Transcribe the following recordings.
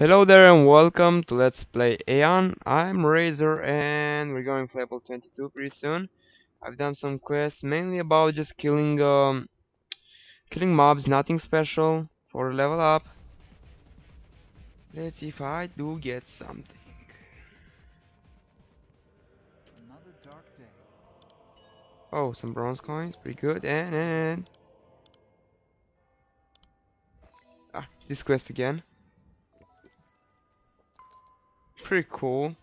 Hello there and welcome to Let's Play Aion. I'm ReyZoR and we're going for level 22 pretty soon. I've done some quests mainly about just killing um killing mobs, nothing special for level up. Let's see if I do get something. Another dark day. Oh, some bronze coins, pretty good. And and ah, this quest again. Pretty cool.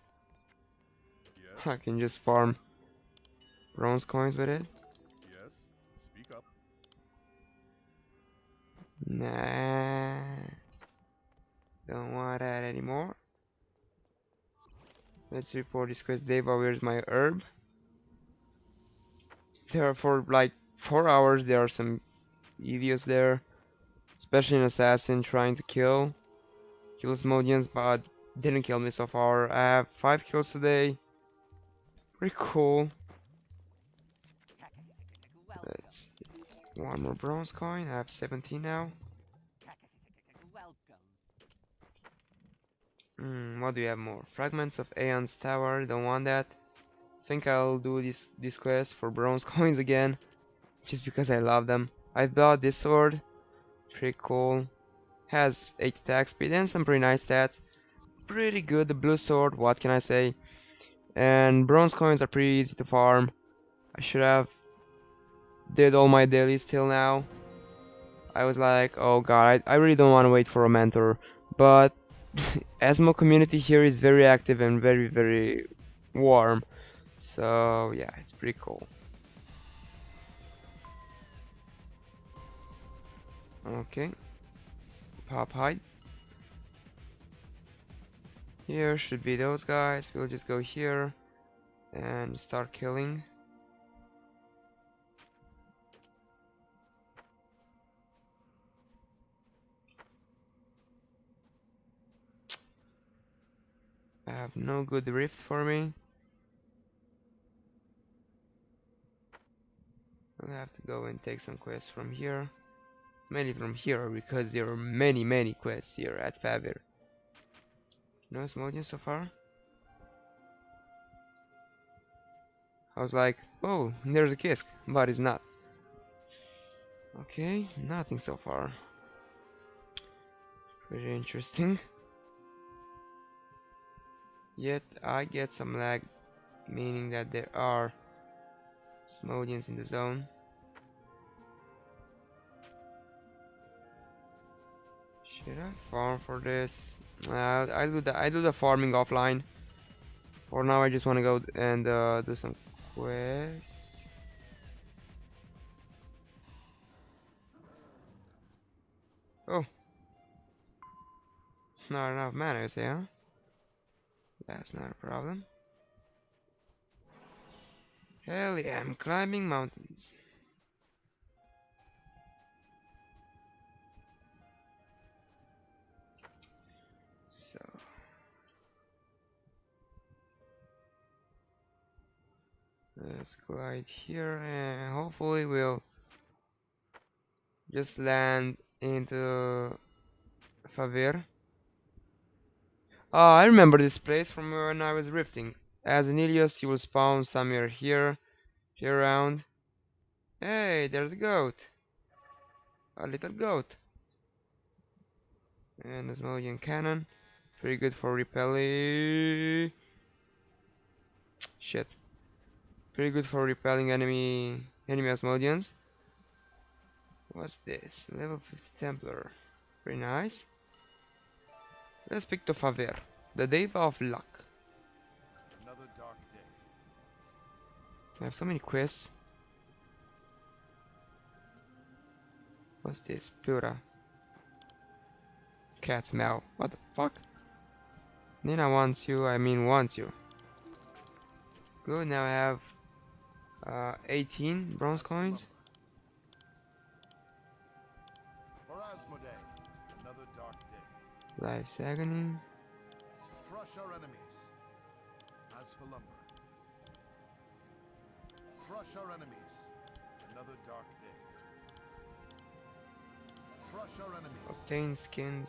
Yes, I can just farm bronze coins with it. yes. Speak up. Nah. Don't want that anymore. Let's report this quest. Deva, where's my herb? There for like four hours there are some idiots there. Especially an assassin trying to kill. Kill Asmodians, but didn't kill me so far. I have five kills today. Pretty cool. Let's. One more bronze coin. I have 17 now. Hmm, what do we have more? Fragments of Aion's Tower, don't want that. Think I'll do this this quest for bronze coins again. Just because I love them. I bought this sword. Pretty cool. Has 8 attack speed and some pretty nice stats. Pretty good, the blue sword, what can I say? And bronze coins are pretty easy to farm. I should have did all my dailies till now. I was like, oh god, I, I really don't want to wait for a mentor. But Asmo community here is very active and very very warm. So yeah, it's pretty cool. Okay. Pop hide. Here should be those guys. We'll just go here and start killing. I have no good rift for me. I'll have to go and take some quests from here. Mainly from here because there are many many quests here at Favir. No Smodian so far? I was like, oh, there's a Kisk, but it's not. Okay, nothing so far. Pretty interesting. Yet I get some lag, meaning that there are Asmodians in the zone. Should I farm for this? Uh, I do the I do the farming offline. For now, I just want to go and uh, do some quests. Oh, not enough you say. That's not a problem. Hell yeah, I'm climbing mountains. Uh, let's glide here and hopefully we'll just land into Favir. Oh, I remember this place from when I was rifting. As an Elyos, you will spawn somewhere here, here around. Hey, there's a goat. A little goat. And a Smodian cannon. Pretty good for repelling. Shit. Pretty good for repelling enemy enemy Asmodians. What's this? Level 50 Templar. Very nice. Let's pick the Favir, the Deva of Luck. Another dark day. I have so many quests. What's this? Pura. Cat's meow. What the fuck? Nina wants you, I mean wants you. Good, now I have uh, 18 bronze coins. For Asmodae. Another dark day. Life's agony. Crush our enemies. As for lumber. Crush our enemies. Another dark day. Crush our enemies. Obtain skins.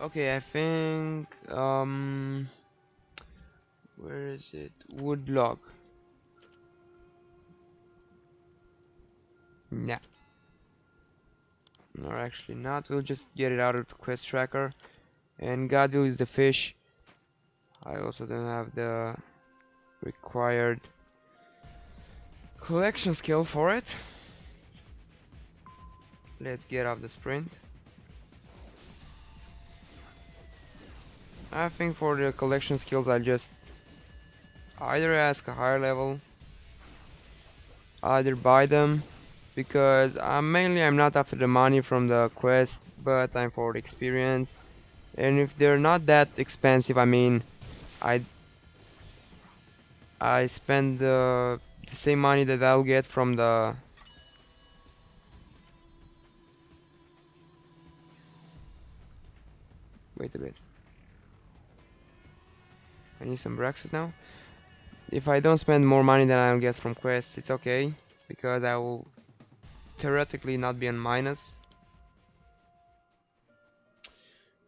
Okay, I think um where is it? Wood Nah. Or actually not, we'll just get it out of the quest tracker. And Godville is the fish. I also don't have the required collection skill for it. Let's get off the sprint. I think for the collection skills I'll just either ask a higher level either buy them because uh, mainly I'm not after the money from the quest but I'm for experience. And if they're not that expensive I mean I I spend the, the same money that I'll get from the wait a bit. I need some Braxes now. If I don't spend more money than I'll get from quests it's okay because I will theoretically not be on minus.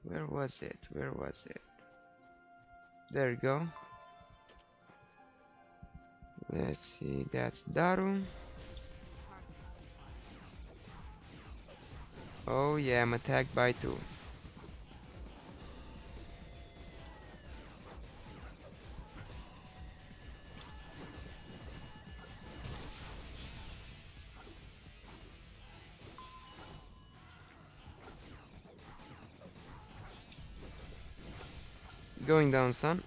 Where was it? Where was it? There you go. Let's see that's Daru. Oh yeah I'm attacked by two Going down, son.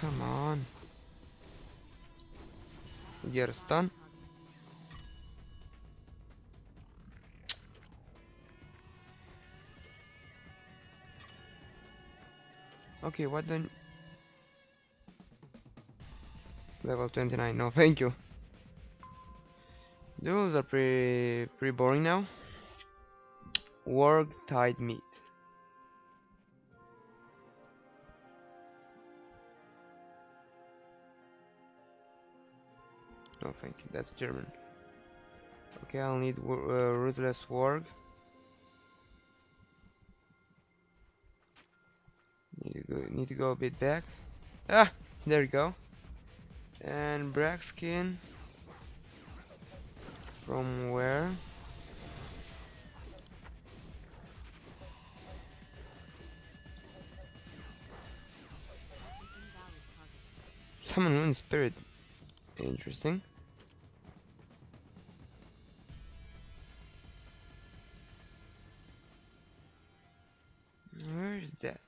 Come on. Get a stun. Okay, what then? Level 29, no thank you. Those are pretty pretty boring now. Work tied meat. No, thank you. That's German. Okay, I'll need uh, ruthless work. Need to go. Need to go a bit back. Ah, there you go. And Braxkin. From where? Summon Moon Spirit. Interesting. Where is that?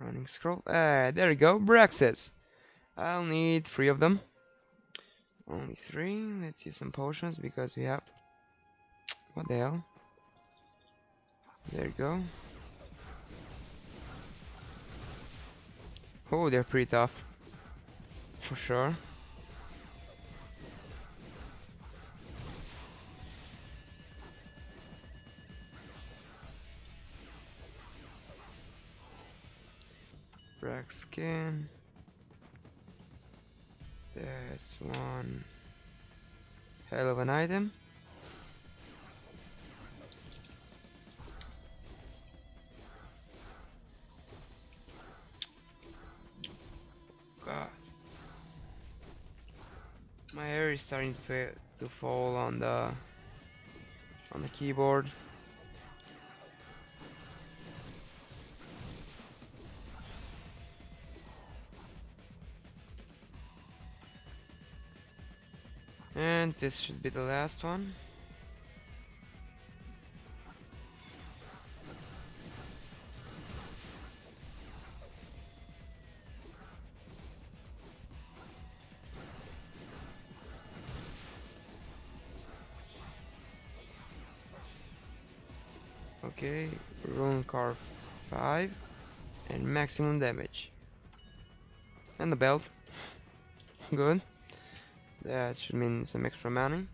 Running scroll. Ah, there we go. Braxes. I'll need three of them. Only three. Let's use some potions because we have. What the hell? There you go. Oh, they're pretty tough. For sure. Brax skin. That's one hell of an item. God. My hair is starting to, to fall on the on the keyboard. This should be the last one. Okay, rune car 5 and maximum damage. And the belt. Good. That should mean some extra money.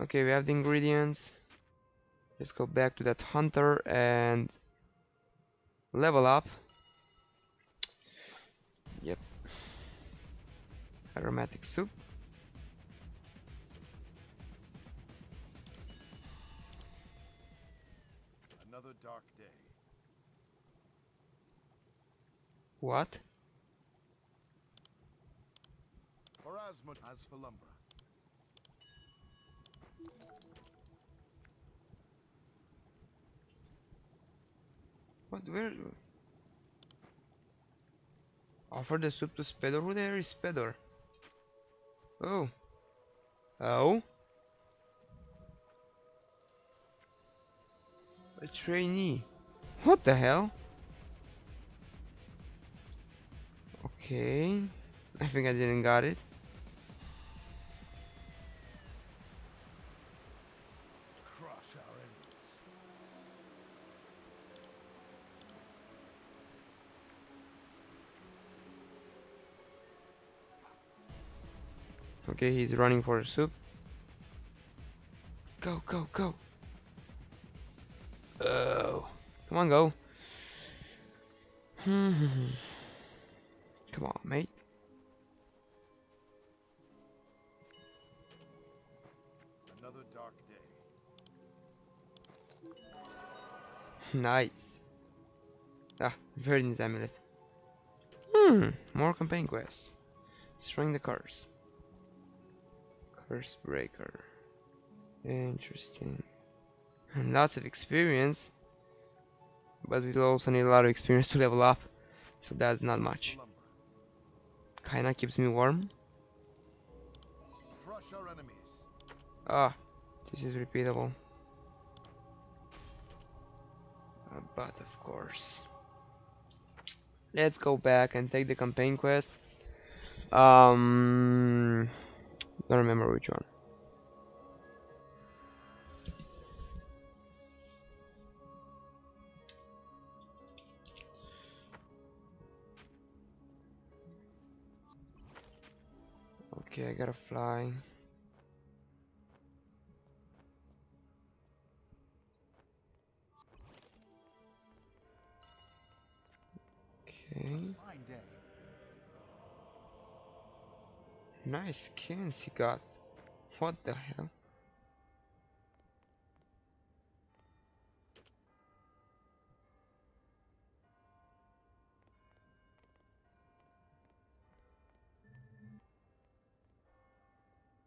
Okay, we have the ingredients. Let's go back to that hunter and level up. Yep. Aromatic soup. Another dark day. What? For Asmod as for lumber. What? Where? Offer the soup to Spedor? Who the hell is Spedor? Oh. Oh? A trainee. What the hell? Okay. I think I didn't got it. Okay, he's running for a soup. Go, go, go. Oh. Come on, go. Come on, mate. Another dark day. nice. Ah, Verdin's amulet. Hmm, more campaign quests. Destroying the curse. Curse breaker. Interesting. And lots of experience. But we'll also need a lot of experience to level up. So that's not much. Kinda keeps me warm. Crush our enemies. Ah, this is repeatable. Uh, but of course. Let's go back and take the campaign quest. Um, don't remember which one. Okay, I gotta fly. Okay. Nice skins he got. What the hell?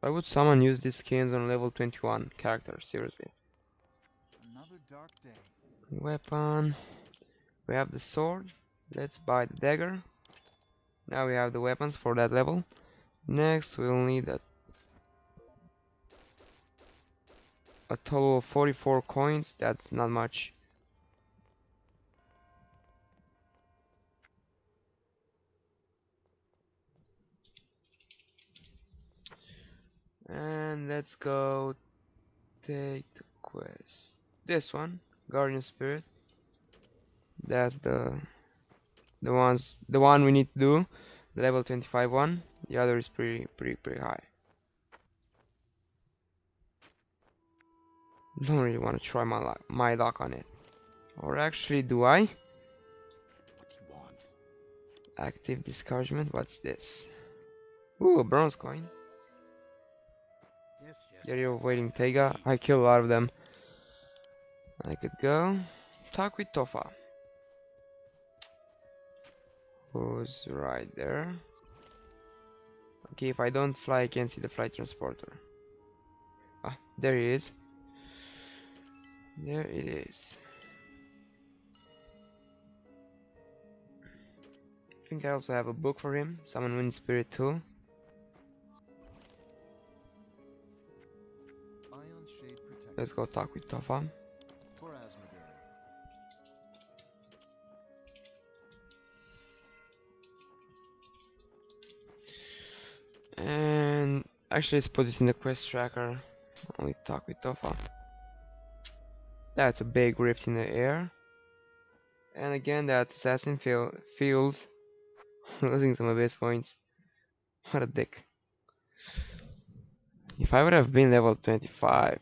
Why would someone use these skins on level 21 character? Seriously. Another dark day. Weapon. We have the sword. Let's buy the dagger. Now we have the weapons for that level. Next we'll need a, a total of 44 coins. That's not much. And let's go take the quest. This one, Guardian Spirit. That's the the ones the one we need to do. The level 25 one. The other is pretty pretty pretty high. Don't really want to try my luck my luck on it. Or actually do I? Active discouragement, what's this? Ooh, a bronze coin. Yes, yes. There you're waiting Tega. I killed a lot of them. I could go talk with Tofa. Who's right there? Okay, if I don't fly, I can't see the flight transporter. Ah, there he is. There it is. I think I also have a book for him. Summon Wind Spirit too. Ion Shade Protector. Let's go talk with Tofa. Actually, let's put this in the quest tracker. Only talk with Tofa. That's a big rift in the air. And again, that assassin feel feels losing some of his points. What a dick. If I would have been level 25,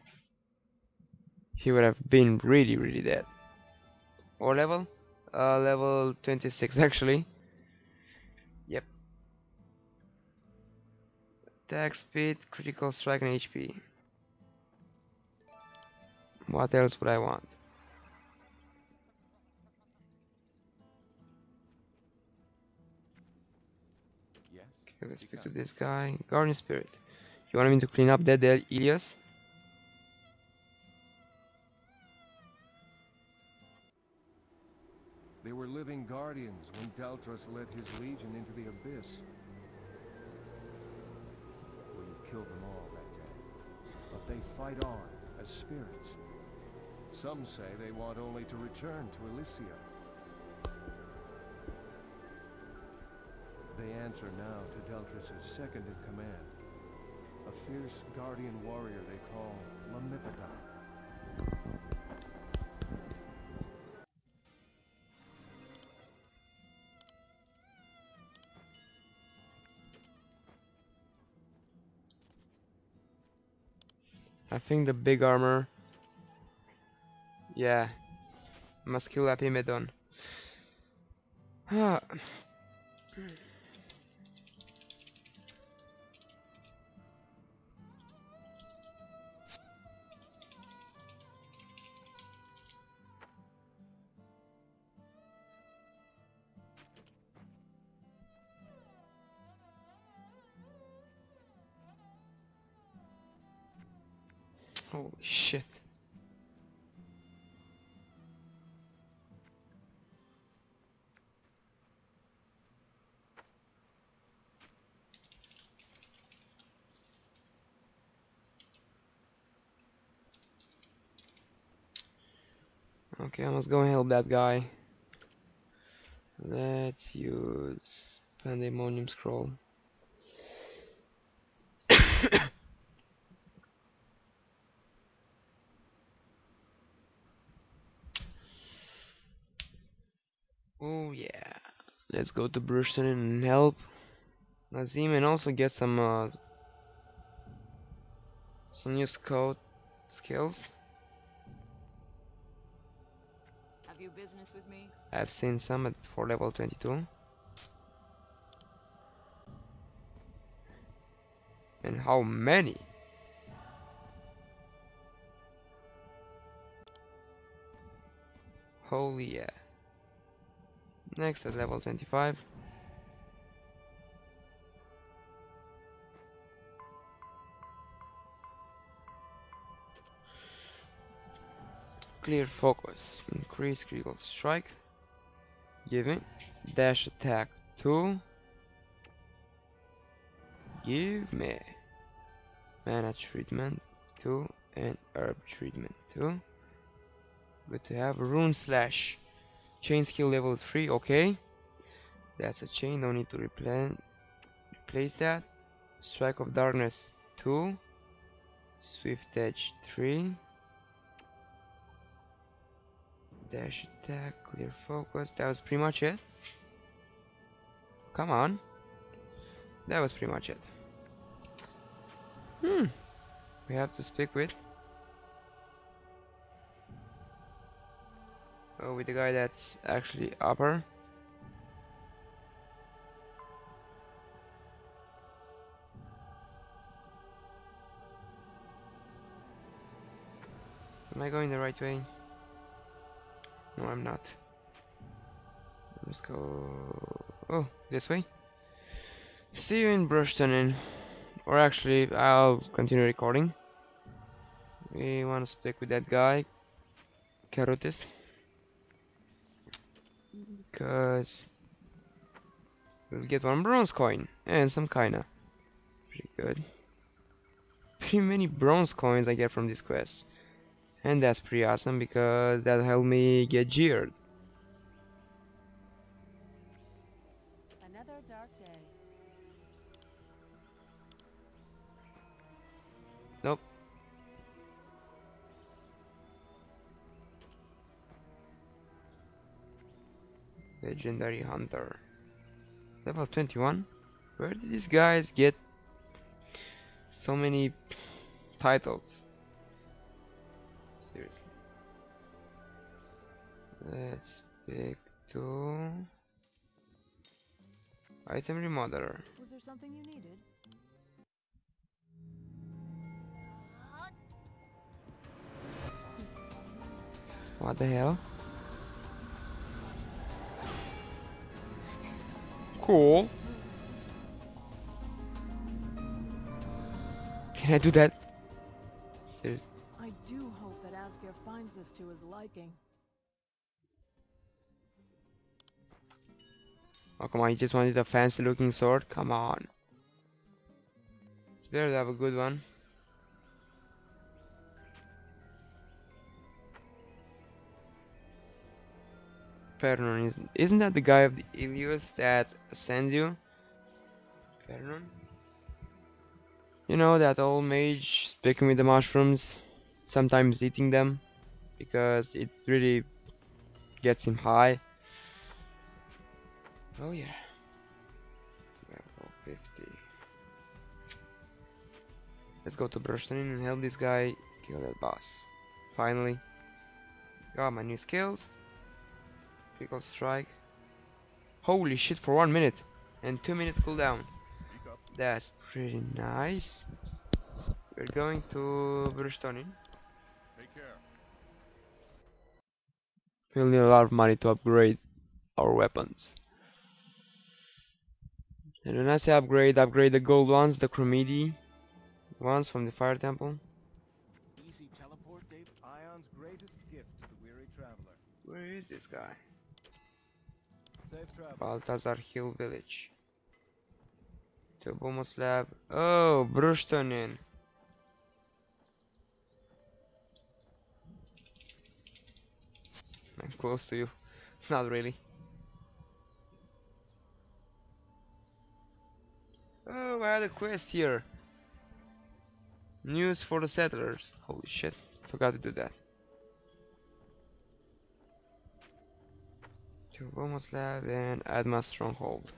he would have been really, really dead. Or level? Uh, level 26 actually. Attack speed, critical strike, and HP. What else would I want? Yes. Okay, let's speak to this guy. Guardian Spirit. You want me to clean up that Elyos? They were living guardians when Deltros led his legion into the abyss. Killed them all that day. But they fight on as spirits. Some say they want only to return to Elysium. They answer now to Deltros' second in command. A fierce guardian warrior they call Lamipedon. I think the big armor. Yeah. Must kill Epimedon. Ah. Holy shit. Okay, must go and help that guy. Let's use Pandaemonium Scroll. Oh yeah. Let's go to Burston and help Nazim and also get some uh, some new scout skills. Have you business with me? I've seen some at for level 22. And how many? Holy yeah. Next at level 25. Clear focus. Increase critical strike. Give me. Dash attack 2. Give me. Mana treatment 2 and herb treatment 2. Good to have. Rune slash. Chain skill level 3, okay. That's a chain, no need to replan replace that. Strike of Darkness 2. Swift Edge 3. Dash attack, clear focus. That was pretty much it. Come on. That was pretty much it. Hmm. We have to speak with. Oh, with the guy that's actually upper. Am I going the right way? No, I'm not. Let's go. Oh, this way. See you in Brusthonin. Or actually, I'll continue recording. We want to speak with that guy, Carotis. Because we'll get one bronze coin and some kinda. Pretty good. Pretty many bronze coins I get from this quest. And that's pretty awesome because that'll help me get jeered. Legendary Hunter. Level 21? Where did these guys get so many titles? Seriously. Let's pick two. Item remodeler. Was there something you needed? What the hell? Cool. Can I do that? I do hope that Asgeir finds this to his liking. Oh come on, you just wanted a fancy looking sword? Come on. It's better to have a good one. Pernon, isn't, isn't that the guy of the Elyos that sends you? Pernon? You know, that old mage speaking with the mushrooms, sometimes eating them, because it really gets him high. Oh yeah. Level 50. Let's go to Brusthonin and help this guy kill that boss. Finally. Got my new skills. Critical strike. Holy shit for one minute. And two minutes cooldown. That's pretty nice. We're going to Brusthonin. Take. We'll need a lot of money to upgrade our weapons. And when I say upgrade, upgrade the gold ones, the Chromidi ones from the Fire Temple. Easy teleport, Dave. Aion's greatest gift to the weary traveler. Where is this guy? Baltasar Hill Village. To Bomos Lab. Oh, Brusthonin. I'm close to you. Not really. Oh, I had a quest here. News for the settlers. Holy shit, forgot to do that. To Bomos Lab and Adma Stronghold.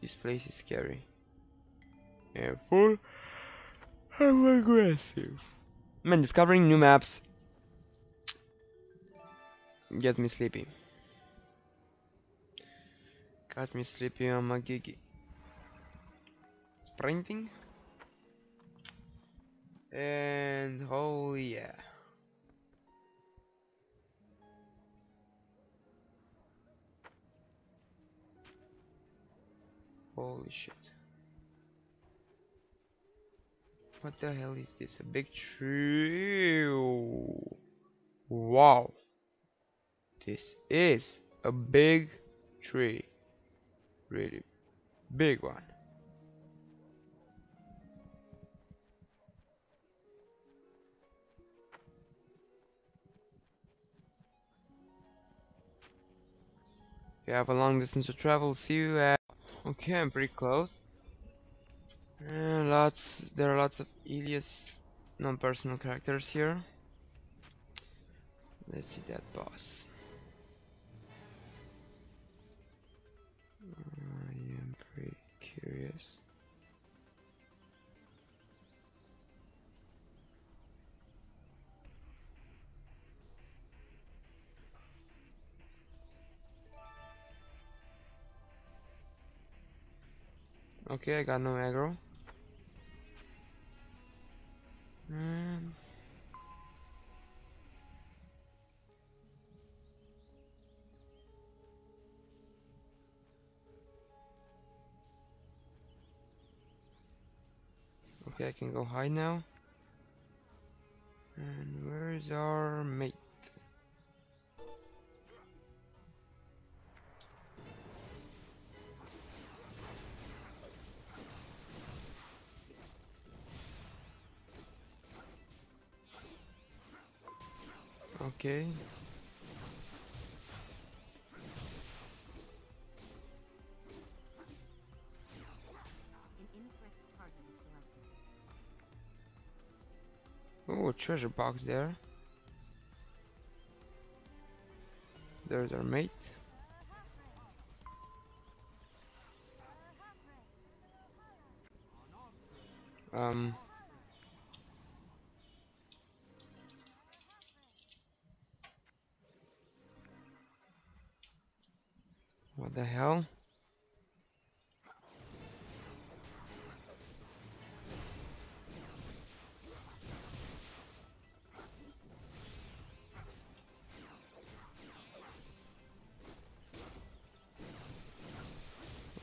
This place is scary. Full and aggressive. Man, discovering new maps gets me sleepy. Got me sleepy on my gigi. Sprinting. And holy yeah. Holy shit. What the hell is this? A big tree. Wow. This is a big tree. Really big one. We have a long distance to travel. See you at. Okay, I'm pretty close. And lots. There are lots of Elyos non-personal characters here. Let's see that boss. I am pretty curious. Okay, I got no aggro. Mm. Okay, I can go high now. And where is our mate? Okay. Oh, treasure box there. There's our mate. Um. What the hell?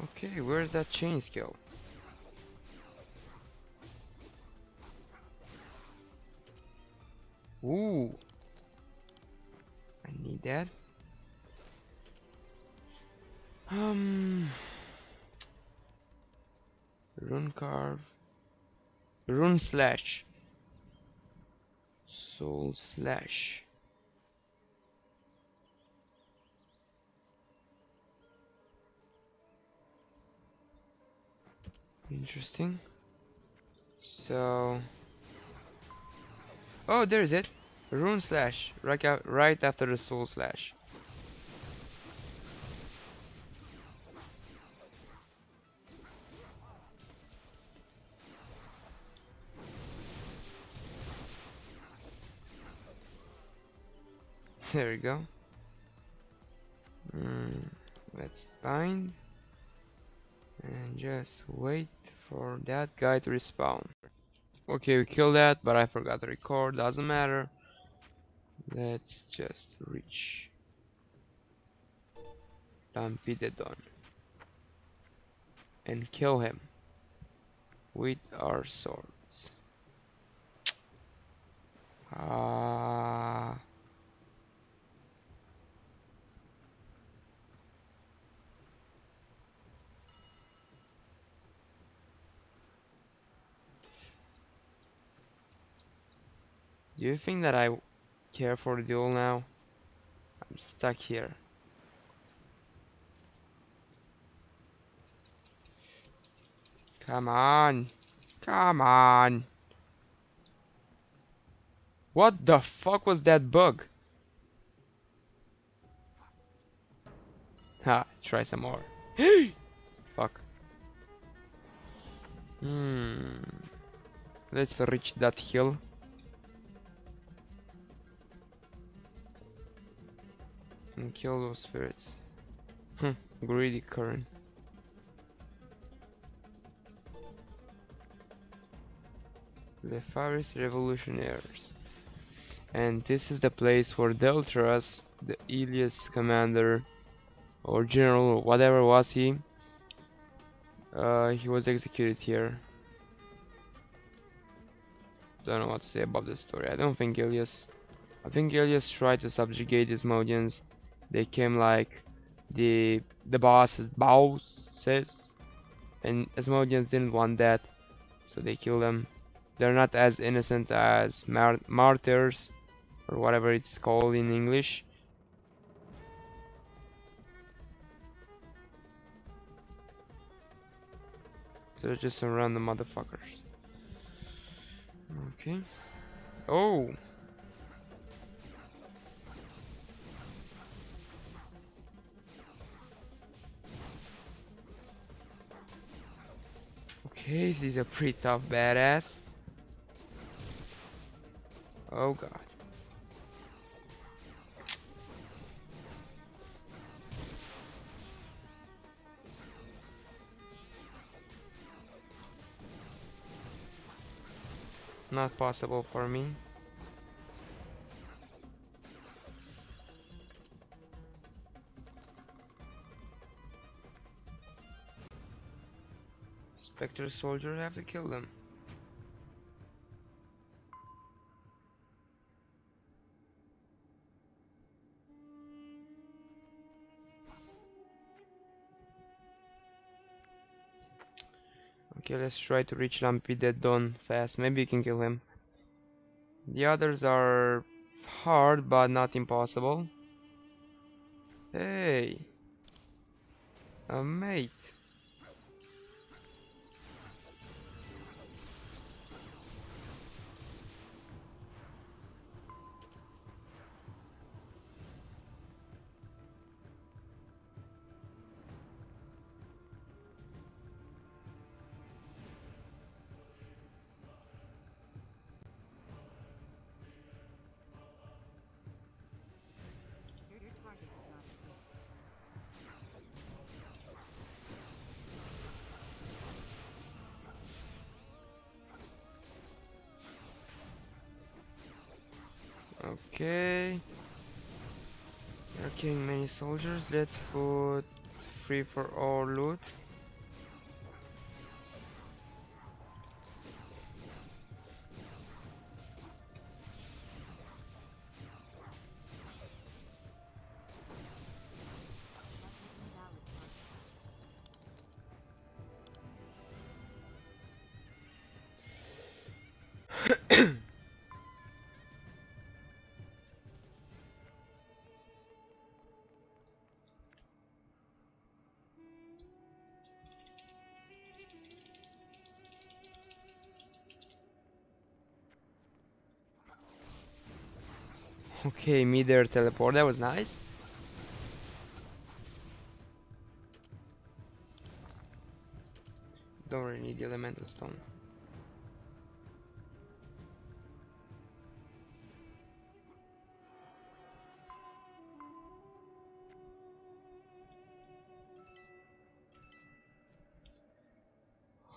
Okay, where's that chain skill? Ooh! I need that. Um. Rune carve. Rune slash. Soul slash. Interesting. So. Oh, there's it. Rune slash. Right, right after the soul slash. There we go. Mm, let's bind and just wait for that guy to respawn. Okay, we killed that, but I forgot to record. Doesn't matter. Let's just reach Lamipedon and kill him with our swords. Ah. Do you think that I care for the duel now? I'm stuck here. Come on. Come on. What the fuck was that bug? Ha, try some more. Hey Fuck. Hmm. Let's reach that hill. And kill those spirits. Greedy current. The Faris Revolutionaries. And this is the place where Deltras, the Elyos commander, or general, whatever was he, uh, he was executed here. Don't know what to say about this story. I don't think Elyos. I think Elyos tried to subjugate the Asmodians they came like the the boss's bosses and Asmodians didn't want that so they killed them. They're not as innocent as mar martyrs or whatever it's called in English. So they're just some random motherfuckers. Okay. Oh Okay, he's a pretty tough badass. Oh god. Not possible for me. Spectre soldier have to kill them. Okay, let's try to reach Lamipedon fast. Maybe we can kill him. The others are hard, but not impossible. Hey! A mate. Okay. There are killing many soldiers. Let's put free for all loot. Okay, there teleport. That was nice. Don't really need the elemental stone.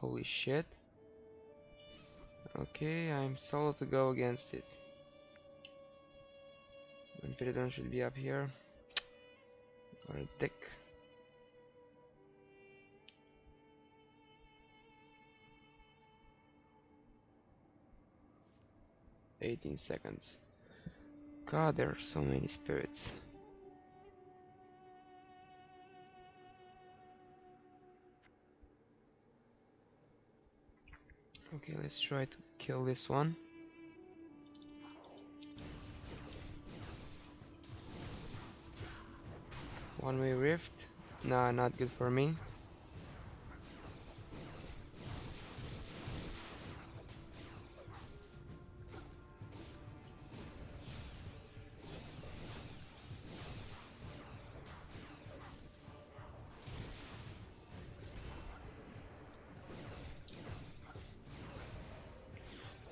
Holy shit. Okay, I'm solo to go against it. Infinidon should be up here. Or a. Eighteen seconds. God, there are so many spirits. Okay, let's try to kill this one. One way rift. Nah, not good for me.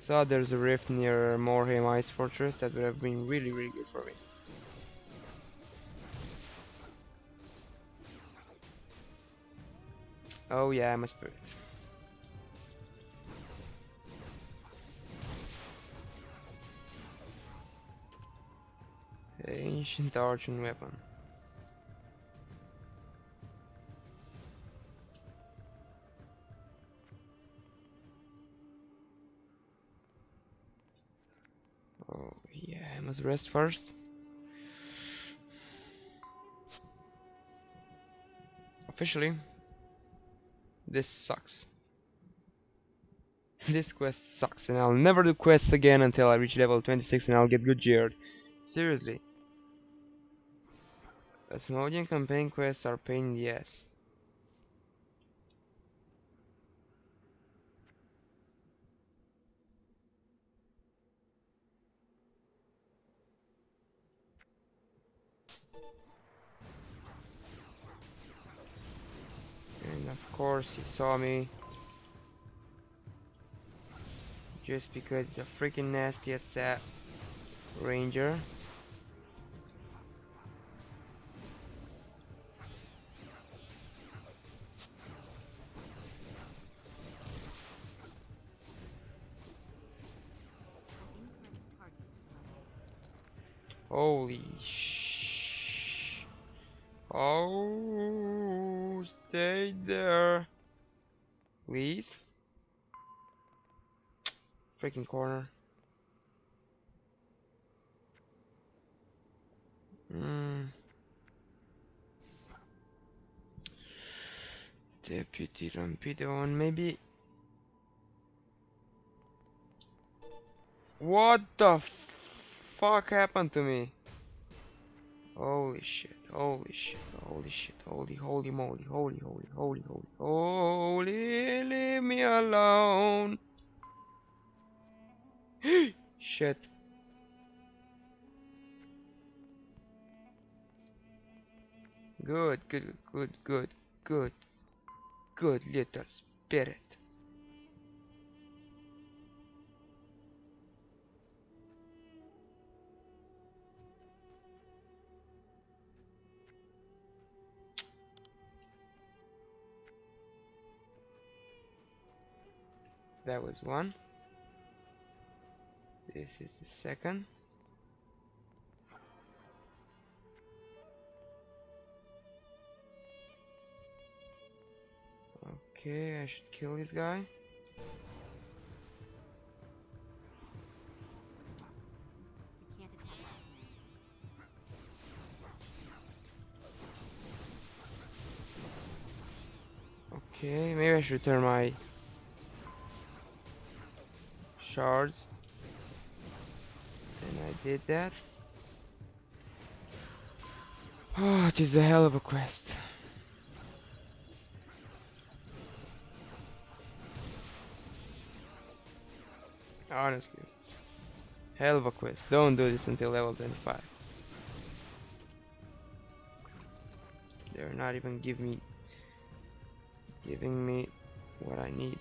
So there's a rift near Morhaime Ice Fortress that would have been really, really good for me. Oh yeah, I'm spirit. Ancient Archon weapon. Oh yeah, I must rest first. Officially, this sucks. This quest sucks and I'll never do quests again until I reach level 26 and I'll get good geared. Seriously. Asmodian campaign quests are pain in the ass. Of course he saw me. Just because he's a freaking nasty sap ranger. Holy sh! Oh, stay there, please. Freaking corner. Hmm. Deputy Lamipedon, maybe. What the fuck happened to me? Holy shit, holy shit, holy shit, holy, holy moly, holy, holy, holy, holy, holy, leave me alone. shit. Good, good, good, good, good, good little spirit. That was one. This is the second. Okay, I should kill this guy. Okay, maybe I should turn my shards. And I did that. Oh, it is a hell of a quest. Honestly. Hell of a quest. Don't do this until level 25. They're not even give me giving me what I need.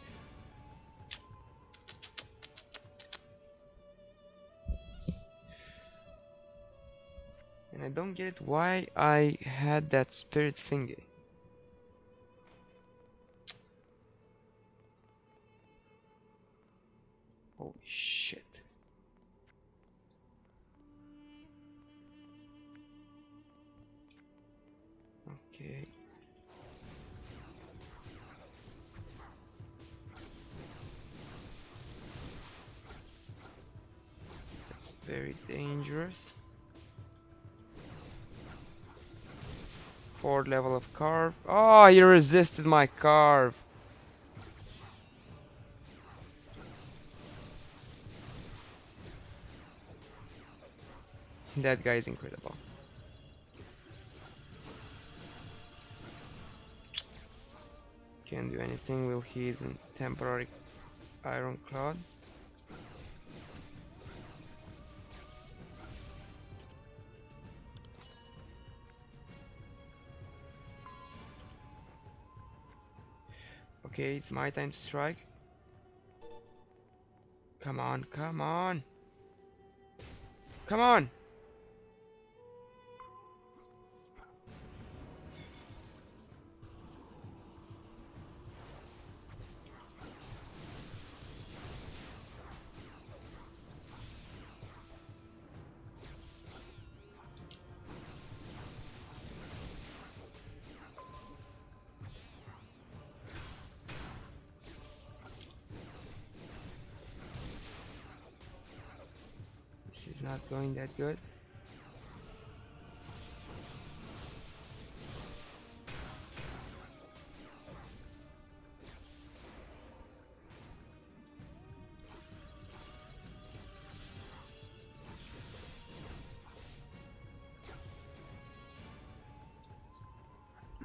And I don't get why I had that spirit thingy. You resisted my carve. That guy is incredible. Can't do anything while he is in temporary iron Okay, it's my time to strike. Come on, come on. Come on. Going that good.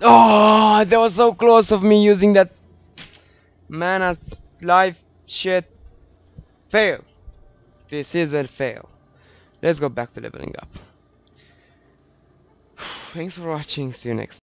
Oh, that was so close of me using that mana life shit. Fail. This is a fail. Let's go back to leveling up. Thanks for watching. See you next